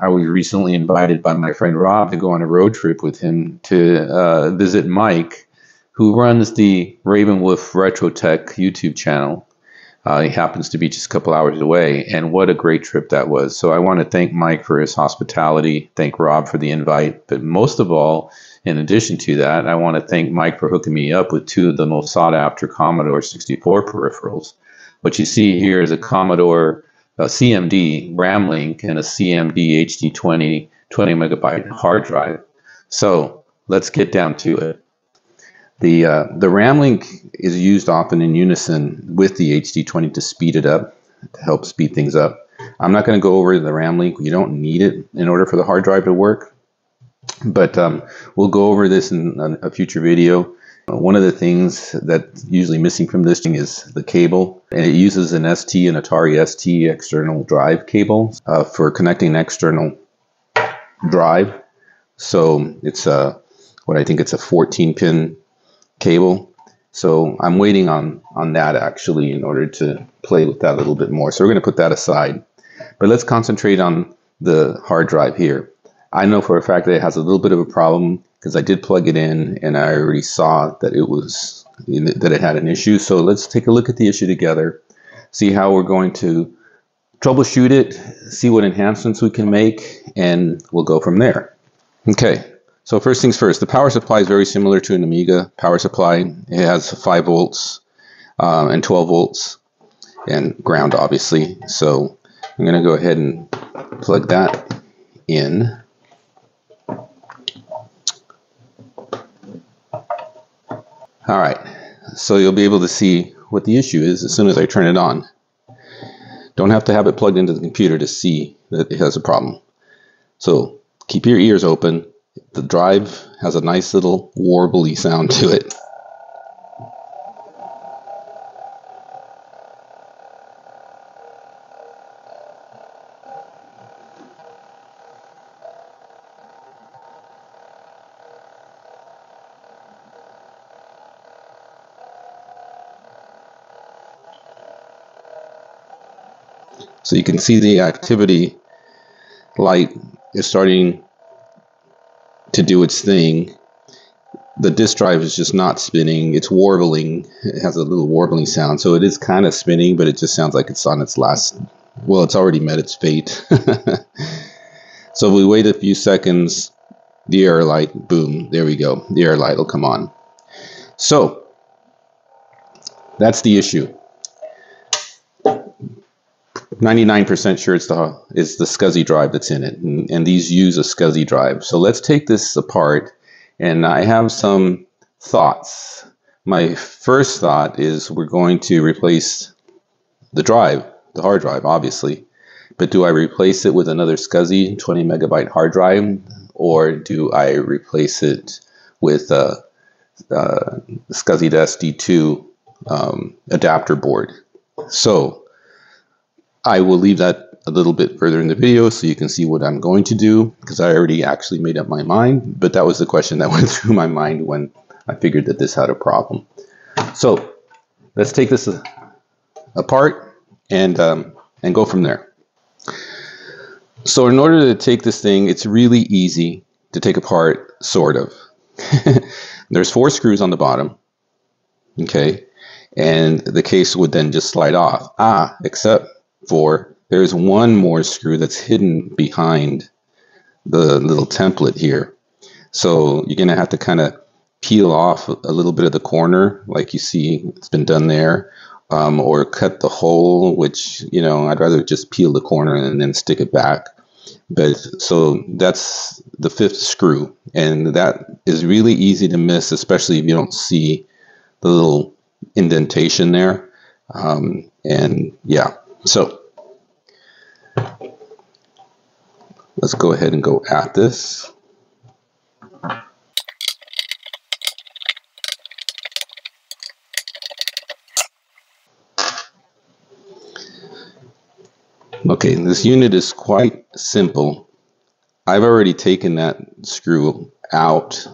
I was recently invited by my friend Rob to go on a road trip with him to uh, visit Mike, who runs the Ravenwolf Retro Tech YouTube channel. Uh, he happens to be just a couple hours away, and what a great trip that was. So I want to thank Mike for his hospitality, thank Rob for the invite, but most of all, in addition to that, I want to thank Mike for hooking me up with two of the most sought after Commodore 64 peripherals. What you see here is a Commodore a CMD RAM link and a CMD HD20 20 megabyte hard drive. So let's get down to it. The, uh, the RAM link is used often in unison with the HD20 to speed it up, to help speed things up. I'm not going to go over the RAM link. You don't need it in order for the hard drive to work. But um, we'll go over this in a future video. One of the things that's usually missing from this thing is the cable, and it uses an ST, an Atari ST external drive cable uh, for connecting an external drive. So it's a what I think it's a 14 pin cable. So I'm waiting on on that actually in order to play with that a little bit more. So we're going to put that aside. But let's concentrate on the hard drive here. I know for a fact that it has a little bit of a problem because I did plug it in and I already saw that it was that it had an issue. So let's take a look at the issue together, see how we're going to troubleshoot it, see what enhancements we can make, and we'll go from there. Okay, so first things first, the power supply is very similar to an Amiga power supply. It has 5 volts um, and 12 volts and ground obviously. So I'm going to go ahead and plug that in. All right, so you'll be able to see what the issue is as soon as I turn it on. Don't have to have it plugged into the computer to see that it has a problem. So keep your ears open. The drive has a nice little warbly sound to it. So you can see the activity light is starting to do its thing. The disk drive is just not spinning. It's warbling. It has a little warbling sound. So it is kind of spinning, but it just sounds like it's on its last. Well, it's already met its fate. so we wait a few seconds. The error light, boom, there we go. The error light will come on. So that's the issue. 99% sure it's the is the SCSI drive that's in it, and, and, these use a SCSI drive. So let's take this apart, and I have some thoughts. My first thought is we're going to replace the drive, the hard drive, obviously, but do I replace it with another SCSI 20 megabyte hard drive, or do I replace it with a, a SCSI to SD2 um, adapter board? So I will leave that a little bit further in the video so you can see what I'm going to do because I already actually made up my mind, but that was the question that went through my mind when I figured that this had a problem. So let's take this apart and, um, and go from there. So in order to take this thing, it's really easy to take apart, sort of. There's four screws on the bottom, okay, and the case would then just slide off. Ah, except for there's one more screw that's hidden behind the little template here. So you're going to have to kind of peel off a little bit of the corner like you see it's been done there um, or cut the hole which you know I'd rather just peel the corner and then stick it back. But so that's the fifth screw and that is really easy to miss especially if you don't see the little indentation there. Um, and yeah so let's go ahead and go at this. Okay, this unit is quite simple. I've already taken that screw out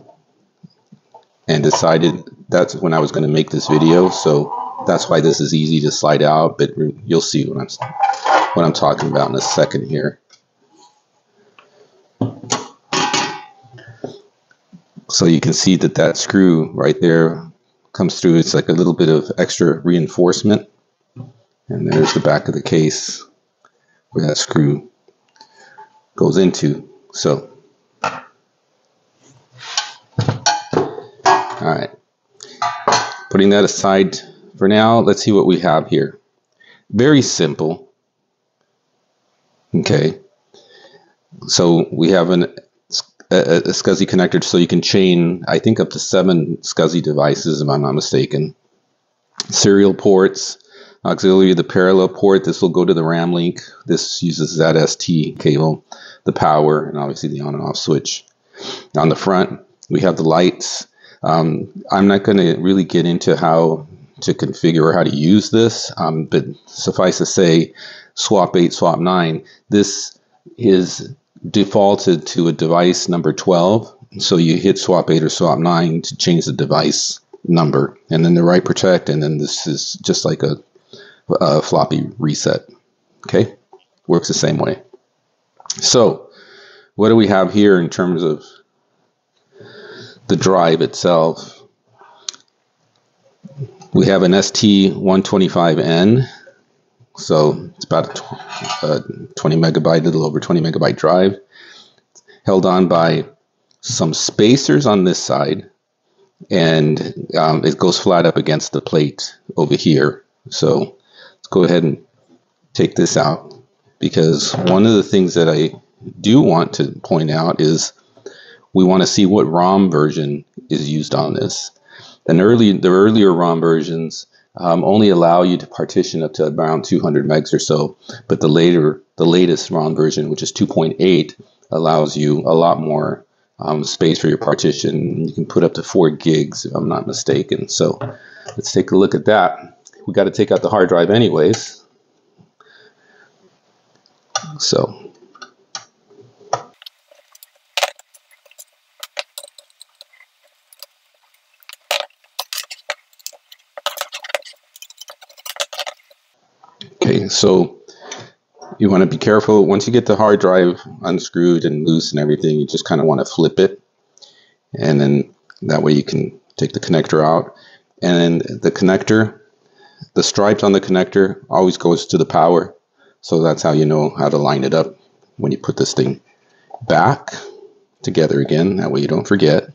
and decided that's when I was going to make this video. So that's why this is easy to slide out, but you'll see what I'm what I'm talking about in a second here. So you can see that that screw right there comes through. It's like a little bit of extra reinforcement. And there's the back of the case where that screw goes into. So, all right. Putting that aside for now, let's see what we have here. Very simple. Okay. So we have an a, a SCSI connector so you can chain, I think, up to seven SCSI devices, if I'm not mistaken. Serial ports, auxiliary, the parallel port. This will go to the RAM link. This uses ZST cable, the power, and obviously the on and off switch. On the front, we have the lights. Um, I'm not going to really get into how to configure how to use this, um, but suffice to say, swap 8, swap 9, this is defaulted to a device number 12. So you hit swap 8 or swap 9 to change the device number. And then the write protect, and then this is just like a, a floppy reset. Okay? Works the same way. So, what do we have here in terms of the drive itself? We have an ST125N so it's about a 20 megabyte, a little over 20 megabyte drive, held on by some spacers on this side, and um, it goes flat up against the plate over here. So let's go ahead and take this out because one of the things that I do want to point out is we want to see what ROM version is used on this. And early, the earlier ROM versions um, only allow you to partition up to around 200 megs or so, but the later, the latest ROM version, which is 2.8, allows you a lot more um, space for your partition. You can put up to four gigs, if I'm not mistaken. So let's take a look at that. We got to take out the hard drive anyways. So Okay, so you want to be careful. Once you get the hard drive unscrewed and loose and everything, you just kind of want to flip it. And then that way you can take the connector out. And the connector, the stripes on the connector always goes to the power. So that's how you know how to line it up when you put this thing back together again. That way you don't forget.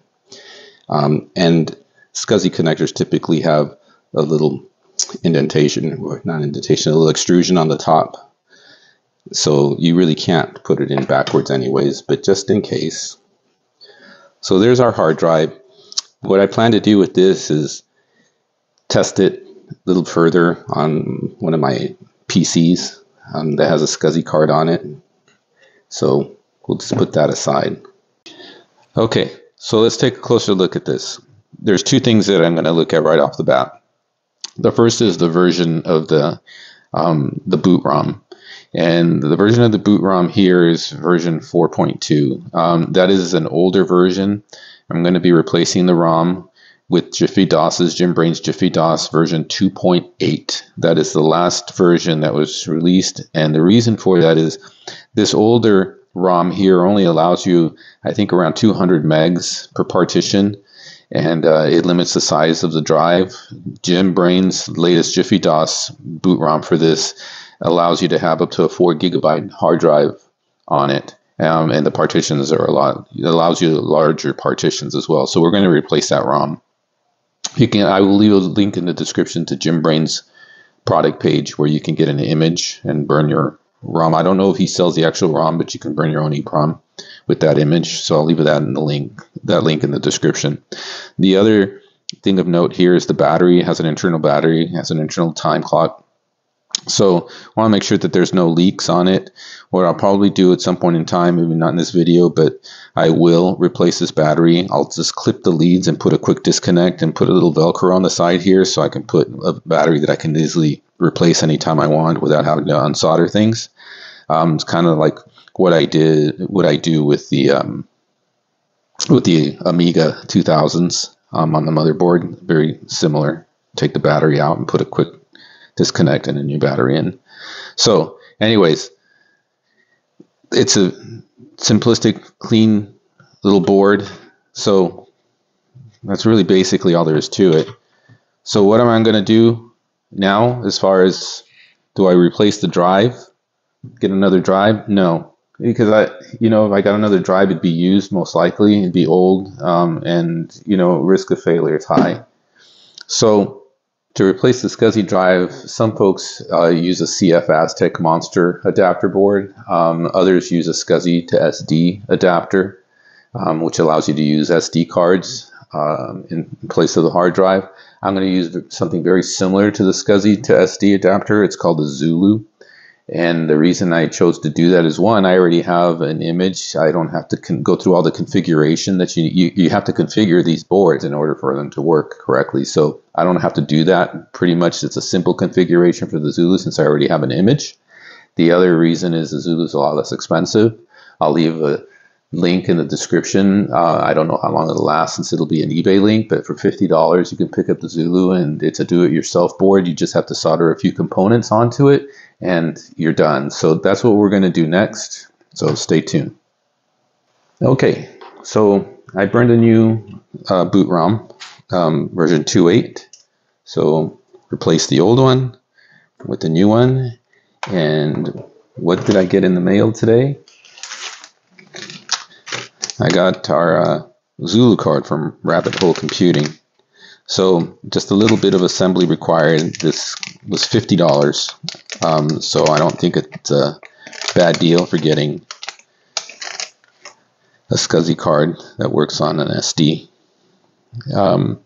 Um, and SCSI connectors typically have a little indentation, or not indentation, a little extrusion on the top. So you really can't put it in backwards anyways, but just in case. So there's our hard drive. What I plan to do with this is test it a little further on one of my PCs um, that has a SCSI card on it. So we'll just put that aside. Okay, so let's take a closer look at this. There's two things that I'm going to look at right off the bat. The first is the version of the um, the boot ROM. And the version of the boot ROM here is version 4.2. Um, that is an older version. I'm going to be replacing the ROM with Jiffy DOS's Jim Brains Jiffy DOS version 2.8. That is the last version that was released. And the reason for that is this older ROM here only allows you, I think, around 200 megs per partition and uh, it limits the size of the drive. Jim Brain's latest Jiffy DOS boot ROM for this allows you to have up to a four gigabyte hard drive on it. Um, and the partitions are a lot. It allows you larger partitions as well. So we're going to replace that ROM. You can. I will leave a link in the description to Jim Brain's product page where you can get an image and burn your ROM. I don't know if he sells the actual ROM, but you can burn your own EEPROM with that image. So I'll leave that in the link, that link in the description. The other thing of note here is the battery has an internal battery, has an internal time clock. So I want to make sure that there's no leaks on it. What I'll probably do at some point in time, maybe not in this video, but I will replace this battery. I'll just clip the leads and put a quick disconnect and put a little Velcro on the side here so I can put a battery that I can easily replace anytime I want without having to unsolder things. Um, it's kind of like what I did, what I do with the um, with the Amiga 2000s um, on the motherboard. Very similar. Take the battery out and put a quick disconnect and a new battery in. So, anyways, it's a simplistic, clean little board. So that's really basically all there is to it. So what am I going to do now as far as do I replace the drive? Get another drive? No, because I, you know, if I got another drive, it'd be used most likely. It'd be old, um, and you know, risk of failure is high. So to replace the SCSI drive, some folks uh, use a CF Aztec Monster adapter board. Um, others use a SCSI to SD adapter, um, which allows you to use SD cards um, in place of the hard drive. I'm going to use something very similar to the SCSI to SD adapter. It's called the Zulu. And the reason I chose to do that is one, I already have an image. I don't have to go through all the configuration that you, you, you have to configure these boards in order for them to work correctly. So I don't have to do that. Pretty much it's a simple configuration for the Zulu since I already have an image. The other reason is the Zulu is a lot less expensive. I'll leave a link in the description. Uh, I don't know how long it'll last since it'll be an eBay link, but for $50, you can pick up the Zulu and it's a do it yourself board. You just have to solder a few components onto it and you're done. So that's what we're going to do next. So stay tuned. Okay, so I burned a new uh, boot ROM, um, version 2.8. So replace the old one with the new one. And what did I get in the mail today? I got our uh, Zulu card from Rabbit Hole Computing. So just a little bit of assembly required. This was fifty dollars, um, so I don't think it's a bad deal for getting a SCSI card that works on an SD. Um,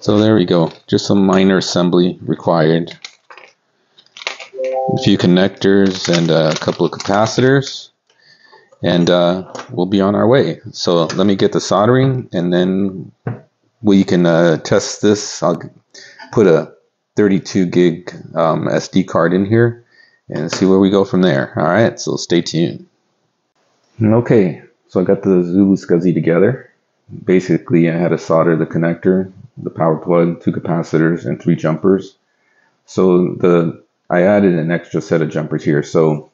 so there we go. Just some minor assembly required. A few connectors and a couple of capacitors and uh, we'll be on our way. So let me get the soldering and then we can uh, test this. I'll put a 32 gig um, SD card in here and see where we go from there. All right, so stay tuned. Okay, so I got the Zulu SCSI together. Basically, I had to solder the connector, the power plug, two capacitors, and three jumpers. So the I added an extra set of jumpers here. So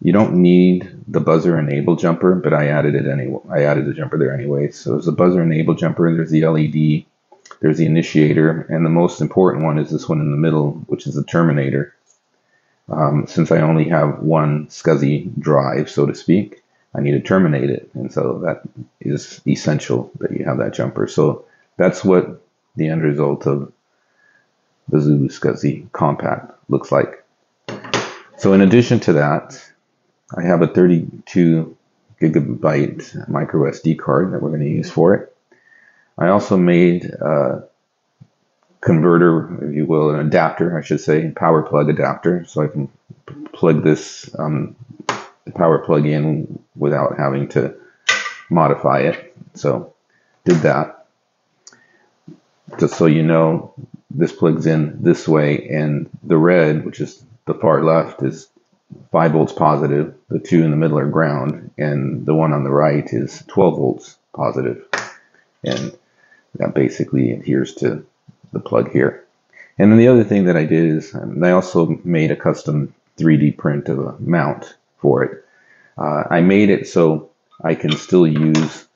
you don't need the buzzer enable jumper, but I added it anyway. I added the jumper there anyway. So there's a buzzer enable jumper, there's the LED, there's the initiator, and the most important one is this one in the middle, which is the terminator. Um, since I only have one SCSI drive, so to speak, I need to terminate it. And so that is essential that you have that jumper. So that's what the end result of the Zulu SCSI compact looks like. So in addition to that, I have a 32 gigabyte micro SD card that we're going to use for it. I also made a converter, if you will, an adapter, I should say, power plug adapter, so I can plug this um, power plug in without having to modify it. So did that. Just so you know, this plugs in this way, and the red, which is the far left, is 5 volts positive, the two in the middle are ground, and the one on the right is 12 volts positive. And that basically adheres to the plug here. And then the other thing that I did is um, I also made a custom 3D print of a mount for it. Uh, I made it so I can still use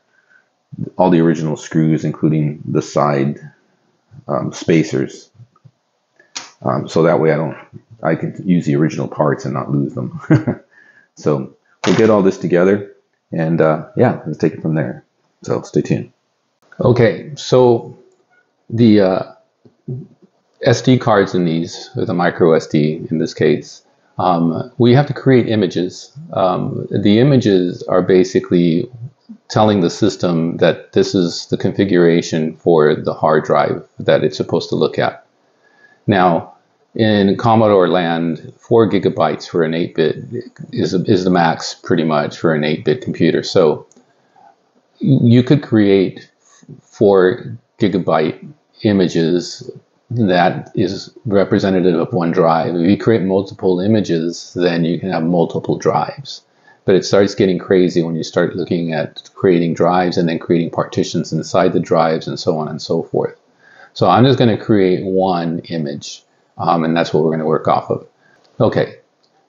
all the original screws, including the side um, spacers. Um, so that way I don't I can use the original parts and not lose them. so we'll get all this together and uh, yeah, let's take it from there. So stay tuned. Okay, so the uh, SD cards in these, or the micro SD in this case, um, we have to create images. Um, the images are basically telling the system that this is the configuration for the hard drive that it's supposed to look at. Now, in Commodore land, four gigabytes for an 8-bit is, is the max pretty much for an 8-bit computer. So you could create four gigabyte images that is representative of one drive. If you create multiple images, then you can have multiple drives. But it starts getting crazy when you start looking at creating drives and then creating partitions inside the drives and so on and so forth. So I'm just going to create one image um, and that's what we're going to work off of. Okay,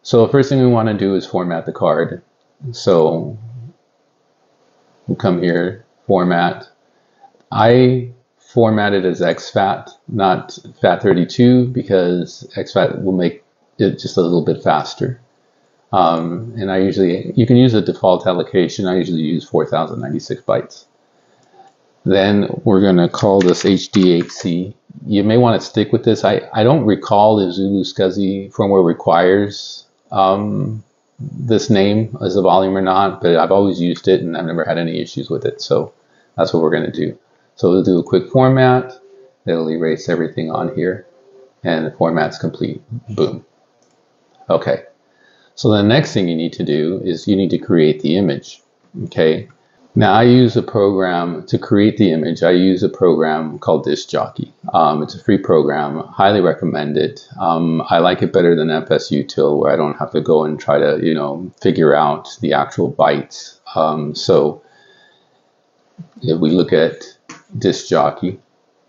so the first thing we want to do is format the card. So we'll come here, format. I format it as exFAT, not FAT32, because exFAT will make it just a little bit faster. Um, and I usually, you can use a default allocation. I usually use 4096 bytes. Then we're going to call this HD8C. You may want to stick with this. I, I don't recall if Zulu SCSI firmware requires um, this name as a volume or not, but I've always used it and I've never had any issues with it. So that's what we're going to do. So we'll do a quick format. It'll erase everything on here and the format's complete. Boom. Okay. So the next thing you need to do is you need to create the image. Okay. Now I use a program to create the image. I use a program called DiskJockey. Um, it's a free program. Highly recommend it. Um, I like it better than FSUtil, where I don't have to go and try to you know figure out the actual bytes. Um, so if we look at DiskJockey,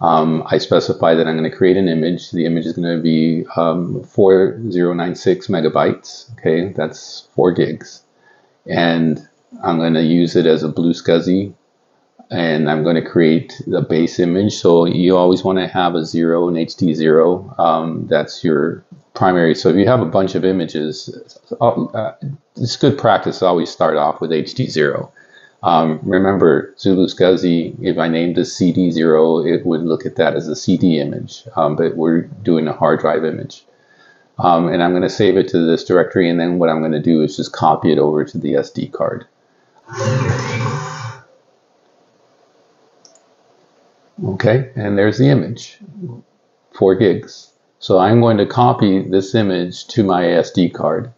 um, I specify that I'm going to create an image. The image is going to be um, 4096 megabytes. Okay, that's four gigs, and I'm going to use it as a blue SCSI and I'm going to create the base image. So you always want to have a zero, an HD zero. Um, that's your primary. So if you have a bunch of images, uh, it's good practice to always start off with HD zero. Um, remember, Zulu SCSI, if I named a CD zero, it would look at that as a CD image, um, but we're doing a hard drive image. Um, and I'm going to save it to this directory, and then what I'm going to do is just copy it over to the SD card. Okay, and there's the image, 4 gigs. So I'm going to copy this image to my SD card.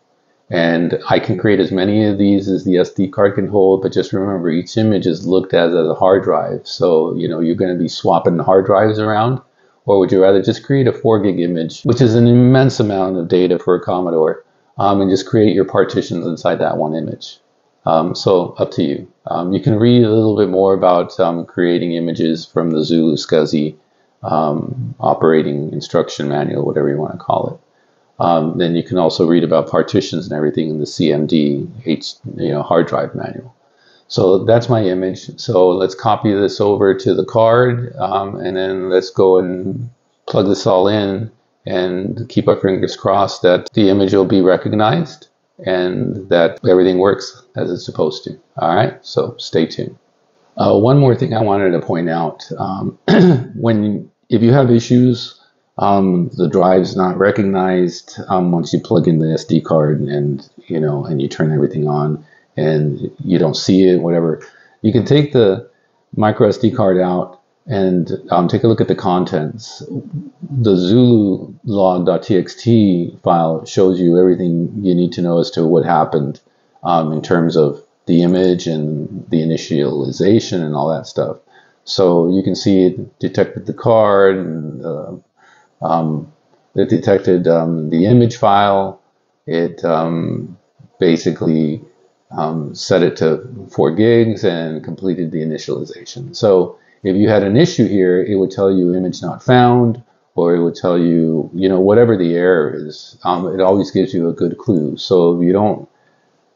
And I can create as many of these as the SD card can hold, but just remember each image is looked at as a hard drive. So, you know, you're going to be swapping hard drives around, or would you rather just create a 4 gig image, which is an immense amount of data for a Commodore, um, and just create your partitions inside that one image? Um, so up to you. Um, you can read a little bit more about um, creating images from the Zulu SCSI um, operating instruction manual, whatever you want to call it. Um, then you can also read about partitions and everything in the CMD H, you know, hard drive manual. So that's my image. So let's copy this over to the card, um, and then let's go and plug this all in and keep our fingers crossed that the image will be recognized and that everything works as it's supposed to. All right, so stay tuned. Uh, one more thing I wanted to point out: um, when if you have issues, um, the drive's not recognized um, once you plug in the SD card and you know and you turn everything on and you don't see it, whatever. You can take the micro SD card out and um, take a look at the contents. The Zulu log.txt file shows you everything you need to know as to what happened um, in terms of the image and the initialization and all that stuff. So you can see it detected the card, and, uh, um, it detected um, the image file. It um, basically um, set it to four gigs and completed the initialization. So if you had an issue here, it would tell you image not found, or it would tell you, you know, whatever the error is. Um, it always gives you a good clue. So if you don't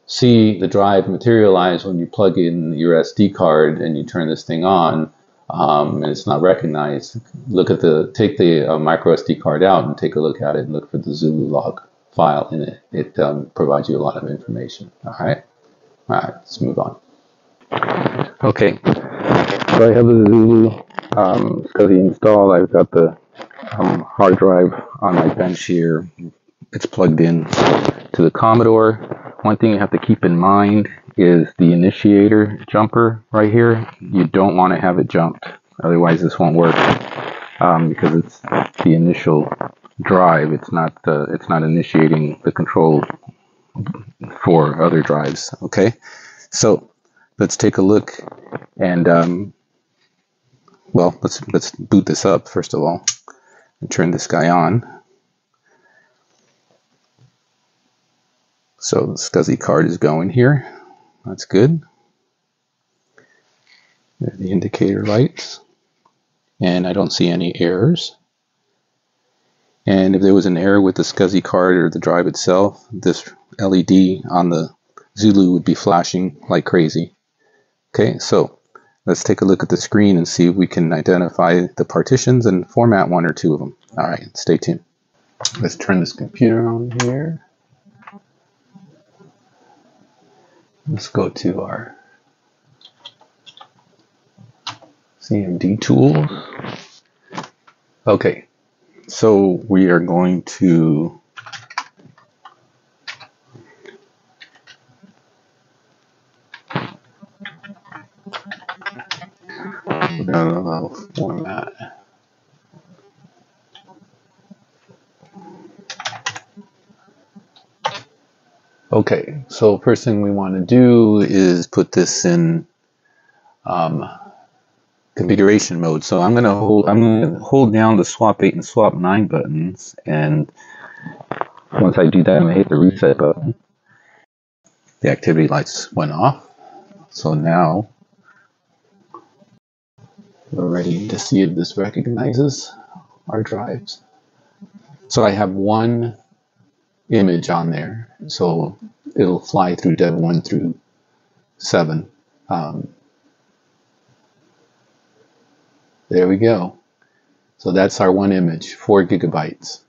see the drive materialize when you plug in your SD card and you turn this thing on, um, and it's not recognized, look at the take the uh, micro SD card out and take a look at it and look for the Zulu log file in it. It um, provides you a lot of information. All right. All right. Let's move on. Okay. So I have the Zulu um, SCSI installed. I've got the um, hard drive on my bench here. It's plugged in to the Commodore. One thing you have to keep in mind is the initiator jumper right here. You don't want to have it jumped, otherwise this won't work um, because it's the initial drive. It's not the, it's not initiating the control for other drives. Okay, so let's take a look and um, well, let's let's boot this up first of all and turn this guy on. So the SCSI card is going here. That's good. the indicator lights. And I don't see any errors. And if there was an error with the SCSI card or the drive itself, this LED on the Zulu would be flashing like crazy. Okay, so let's take a look at the screen and see if we can identify the partitions and format one or two of them. All right, stay tuned. Let's turn this computer on here. Let's go to our CMD tools. Okay, so we are going to so first thing we want to do is put this in um, configuration mode. So I'm gonna hold I'm gonna hold down the swap 8 and swap 9 buttons and once I do that I'm gonna hit the reset button. The activity lights went off. So now we're ready to see if this recognizes our drives. So I have one image on there. So it'll fly through Dev 1 through 7. Um, there we go. So that's our one image, 4 gigabytes.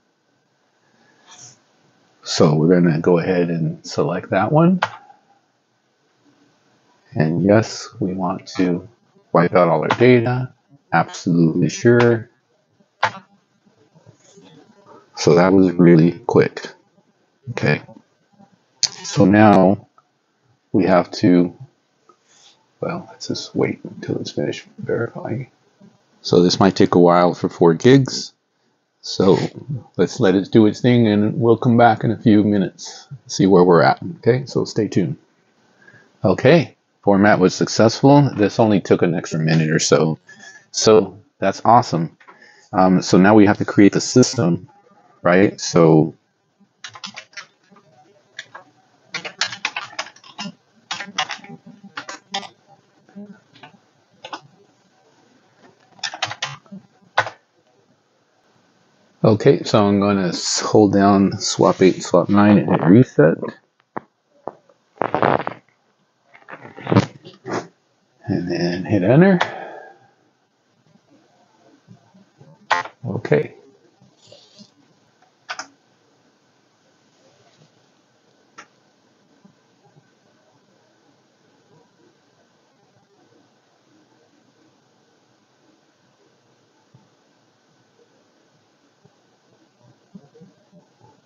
So we're going to go ahead and select that one. And yes, we want to wipe out all our data. Absolutely sure. So that was really quick. Okay. So now we have to, well, let's just wait until it's finished verifying. So this might take a while for four gigs. So let's let it do its thing and we'll come back in a few minutes, see where we're at. Okay, so stay tuned. Okay, format was successful. This only took an extra minute or so. So that's awesome. Um, so now we have to create the system, right? So Okay, so I'm going to hold down swap 8 swap 9 and hit reset. And then hit enter. Okay.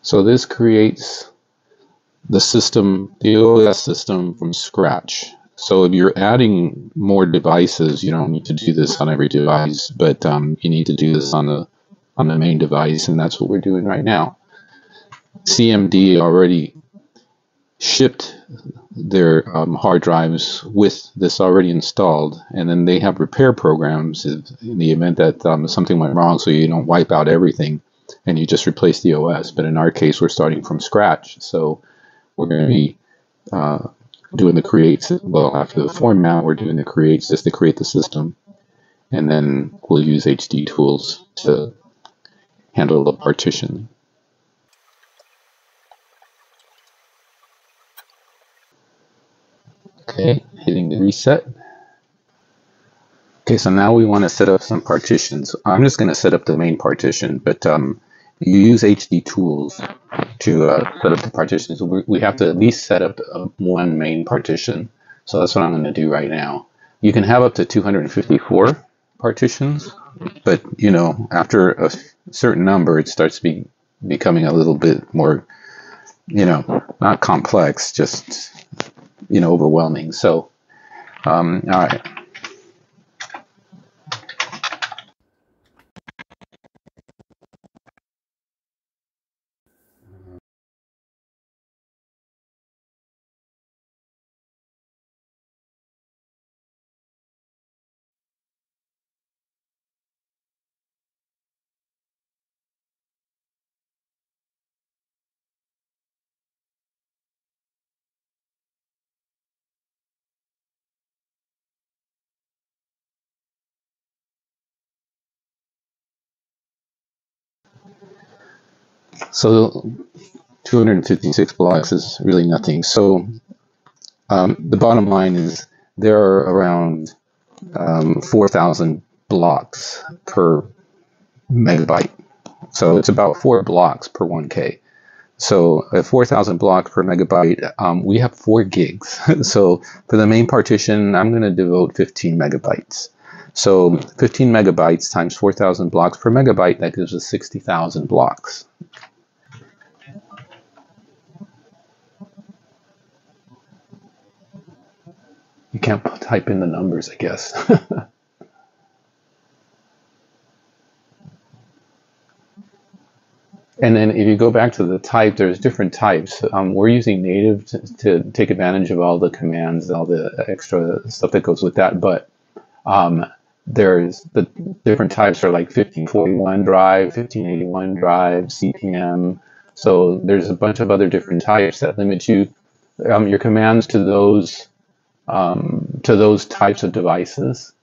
So this creates the system, the OS system from scratch. So if you're adding more devices, you don't need to do this on every device, but um, you need to do this on the on the main device, and that's what we're doing right now. CMD already shipped their um, hard drives with this already installed, and then they have repair programs in the event that um, something went wrong, so you don't wipe out everything and you just replace the OS. But in our case, we're starting from scratch. So we're going to be uh, doing the creates. Well, after the format, we're doing the creates just to create the system. And then we'll use HD tools to handle the partition. Okay, hitting the reset. Okay, so now we want to set up some partitions. I'm just going to set up the main partition, but um, you use HD tools to uh, set up the partitions. We, have to at least set up uh, one main partition. So that's what I'm going to do right now. You can have up to 254 partitions, but you know, after a certain number, it starts be, becoming a little bit more, you know, not complex, just, you know, overwhelming. So, um, all right. So 256 blocks is really nothing. So um, the bottom line is there are around um, 4,000 blocks per megabyte. So it's about four blocks per 1K. So at 4,000 blocks per megabyte, um, we have four gigs. so for the main partition, I'm going to devote 15 megabytes. So 15 megabytes times 4,000 blocks per megabyte, that gives us 60,000 blocks. You can't type in the numbers, I guess. And then if you go back to the type, there's different types. Um, we're using native to, to, take advantage of all the commands, all the extra stuff that goes with that. But um, there's the different types are like 1541 drive, 1581 drive, CP/M. So there's a bunch of other different types that limit you um, your commands to those um, to those types of devices.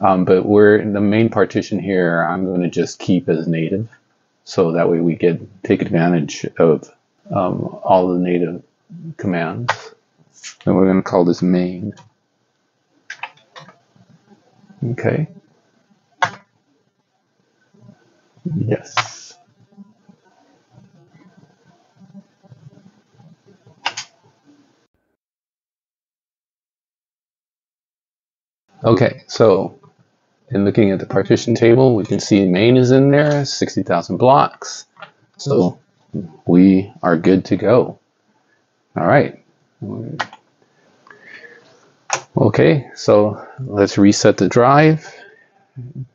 Um, but we're in the main partition here. I'm going to just keep as native, so that way we get take advantage of um, all the native commands. And we're going to call this main. Okay. Yes. Okay, so in looking at the partition table, we can see main is in there, 60,000 blocks. So we are good to go. All right. Okay, so let's reset the drive,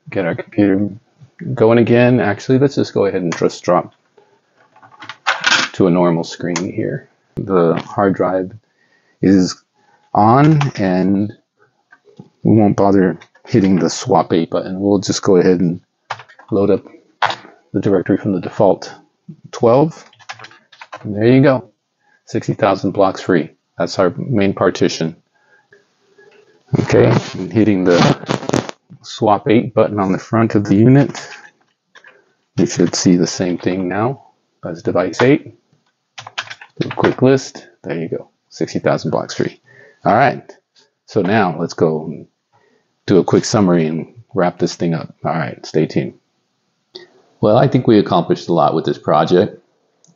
get our computer going again. Actually, let's just go ahead and just drop to a normal screen here. The hard drive is on and we won't bother hitting the swap 8 button. We'll just go ahead and load up the directory from the default 12. And there you go. 60,000 blocks free. That's our main partition. Okay, and hitting the swap 8 button on the front of the unit. You should see the same thing now as device 8. Do a quick list. There you go. 60,000 blocks free. All right. So now let's go do a quick summary and wrap this thing up. All right. Stay tuned. Well, I think we accomplished a lot with this project.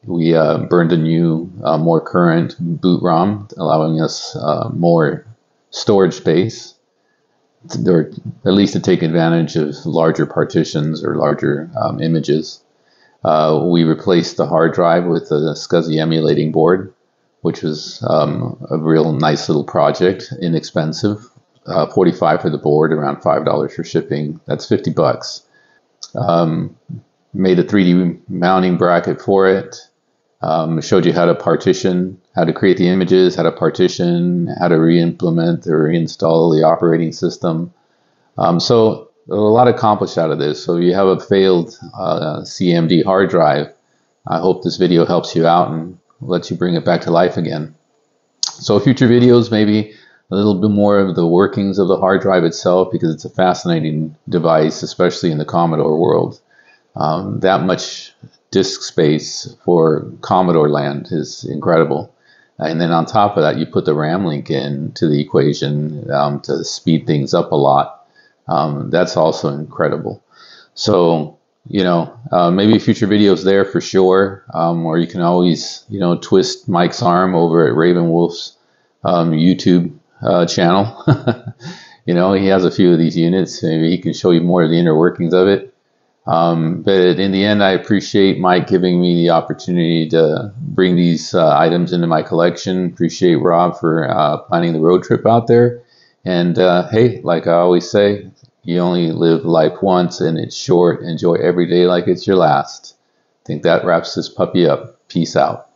We uh, burned a new, uh, more current boot ROM, allowing us uh, more storage space, or at least to take advantage of larger partitions or larger um, images. Uh, we replaced the hard drive with a SCSI emulating board, which was um, a real nice little project, inexpensive. Uh, 45 for the board, around $5 for shipping. That's 50 bucks. Um, made a 3D mounting bracket for it. Um, showed you how to partition, how to create the images, how to partition, how to re-implement or reinstall the operating system. Um, so a lot accomplished out of this. So you have a failed uh, CMD hard drive. I hope this video helps you out and lets you bring it back to life again. So future videos, maybe a little bit more of the workings of the hard drive itself because it's a fascinating device, especially in the Commodore world. Um, that much disk space for Commodore land is incredible. And then on top of that, you put the RAM link in to the equation um, to speed things up a lot. Um, that's also incredible. So, you know, uh, maybe future videos there for sure. Um, or you can always, you know, twist Mike's arm over at Raven Wolf's um, YouTube uh, channel. you know, he has a few of these units. Maybe he can show you more of the inner workings of it. Um, but in the end, I appreciate Mike giving me the opportunity to bring these uh, items into my collection. Appreciate Rob for uh, planning the road trip out there. And uh, hey, like I always say, you only live life once and it's short. Enjoy every day like it's your last. I think that wraps this puppy up. Peace out.